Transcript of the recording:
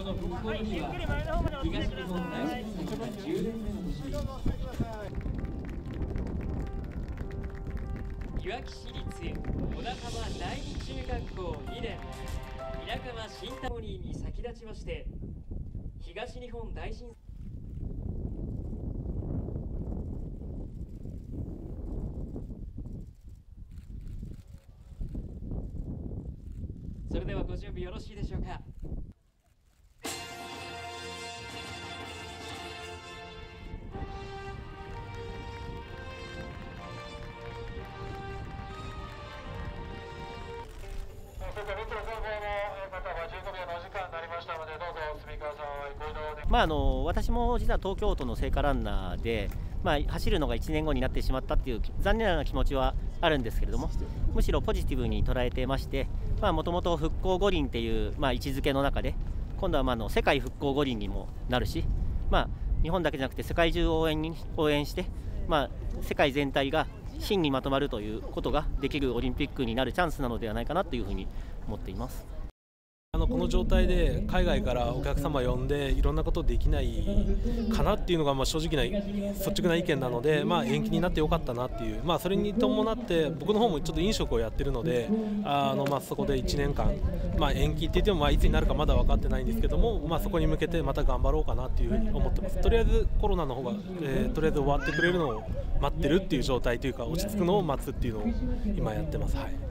この復興の日は東日本大震災から10年目の年にいわき市立小名浜第二中学校2年皆川新タモニーに先立ちまして東日本大震災それではご準備よろしいでしょうかまあ、あの私も実は東京都の聖火ランナーで、まあ、走るのが1年後になってしまったっていう残念な気持ちはあるんですけれどもむしろポジティブに捉えてましてもともと復興五輪っていう、まあ、位置づけの中で今度はまああの世界復興五輪にもなるし、まあ、日本だけじゃなくて世界中を応援に応援して、まあ、世界全体が真にまとまるということができるオリンピックになるチャンスなのではないかなというふうに思っています。あのこの状態で海外からお客様呼んでいろんなことできないかなっていうのがまあ正直な率直な意見なので、まあ、延期になってよかったなっていう、まあ、それに伴って僕の方もちょっと飲食をやってるのであのまあそこで1年間、まあ、延期って言ってもまあいつになるかまだ分かってないんですけども、まあ、そこに向けてまた頑張ろうかなっていうふうに思ってますとりあえずコロナの方が、えーとりあえず終わってくれるのを待ってるっていう状態というか落ち着くのを待つっていうのを今やってます。はい